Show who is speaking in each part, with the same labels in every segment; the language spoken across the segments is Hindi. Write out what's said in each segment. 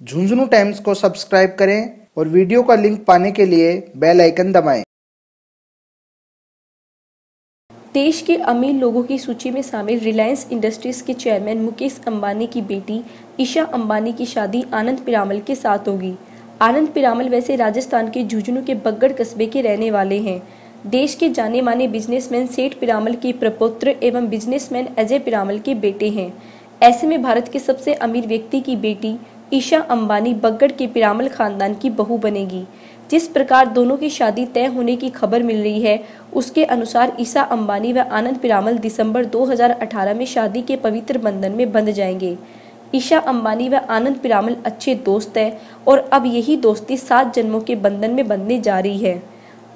Speaker 1: झुंझुनू टाइम्स को सब्सक्राइब करें और वीडियो का लिंक पाने के लिए बेल आइकन दबाएँ।
Speaker 2: देश के अमीर लोगों की सूची में शामिल रिलायंस इंडस्ट्रीज़ के चेयरमैन मुकेश अंबानी की बेटी ईशा अंबानी की शादी आनंद पिरामल के साथ होगी। आनंद पिरामल वैसे राजस्थान के झुंझुनू के बग्गड़ कस्बे के रहने वाले हैं। देश के जाने माने बिजनेसमैन सेठ पिरामल के प्रपुत्र एवं बिजनेसमैन अजय पिरामल के बेटे हैं। ऐसे में भारत के सबसे अमीर व्यक्ति की बेटी ईशा अंबानी बग्गड़ के पिरामल खानदान की बहू बनेगी। जिस प्रकार दोनों की शादी तय होने की खबर मिल रही है, उसके अनुसार ईशा अंबानी व आनंद पिरामल दिसंबर 2018 में शादी के पवित्र बंधन में बंध जाएँगे। ईशा अंबानी व आनंद पिरामल अच्छे दोस्त हैं और अब यही दोस्ती सात जन्मों के बंधन में बंधने जा रही है।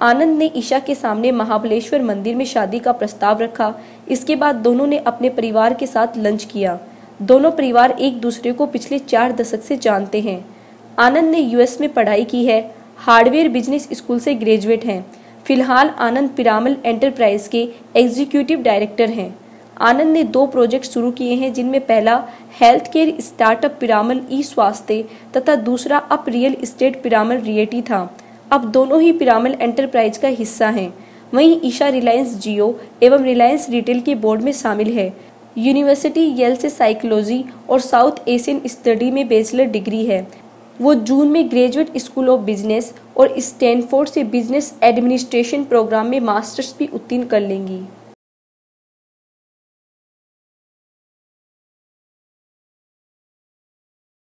Speaker 2: आनंद ने ईशा के सामने महाबलेश्वर मंदिर में शादी का प्रस्ताव रखा। इसके बाद दोनों ने अपने परिवार के साथ लंच किया। दोनों परिवार एक दूसरे को पिछले चार दशक से जानते हैं। आनंद ने यूएस में पढ़ाई की है, हार्डवेयर बिज़नेस स्कूल से ग्रेजुएट हैं। फ़िलहाल आनंद पिरामल एंटरप्राइज के एग्जीक्यूटिव डायरेक्टर हैं। आनंद ने दो प्रोजेक्ट शुरू किए हैं, जिनमें पहला health care startup Piramal e Swasthya तथा दूसरा अप रियल एस्टेट पिरामल रियटी था। अब दोनों ही पिरामल एंटरप्राइज का हिस्सा हैं। वहीं ईशा रिलायंस जियो एवं रिलायंस रिटेल के बोर्ड में शामिल है। यूनिवर्सिटी येल से साइकोलॉजी और साउथ एशियन स्टडी में बैचलर डिग्री है। वो जून में ग्रेजुएट स्कूल ऑफ़ बिज़नेस और स्टैनफोर्ड से बिज़नेस एडमिनिस्ट्रेशन प्रोग्राम में मास्टर्स भी उत्तीर्ण कर लेंगी।